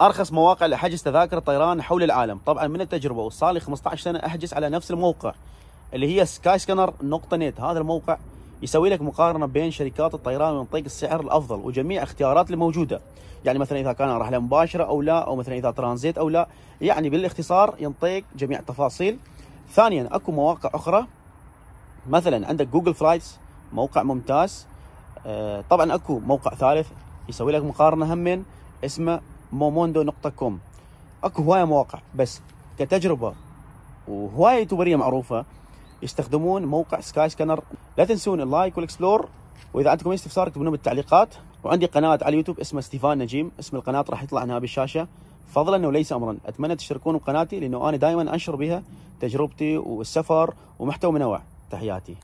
أرخص مواقع لحجز تذاكر الطيران حول العالم. طبعا من التجربة وصار لي 15 سنة أحجز على نفس الموقع اللي هي Skyscanner نقطه نت هذا الموقع يسوي لك مقارنة بين شركات الطيران ويعطيك السعر الأفضل وجميع اختيارات الموجودة. يعني مثلا إذا كان رحله مباشره أو لا أو مثلا إذا ترانزيت أو لا. يعني بالاختصار ينطيك جميع التفاصيل. ثانيا أكو مواقع أخرى. مثلا عندك Google Flights موقع ممتاز. آه، طبعا أكو موقع ثالث يسوي لك مقارنة همين اسمه Momondo نقطة com. أكو هواية مواقع بس كتجربة وهواية يوتيوبرية معروفة يستخدمون موقع Skyscanner لا تنسون ال like وال explore وإذا عندكم استفسار اكتبوا بالتعليقات. وعندي قناة على اليوتيوب اسمها ستيفان نجيم اسم القناة راح يطلع هنا بالشاشة فضلا وليس امرا أتمنى تشتركون بقناتي لأنه أنا دائما أنشر بها تجربتي والسفر ومحتوى منوع. تحياتي.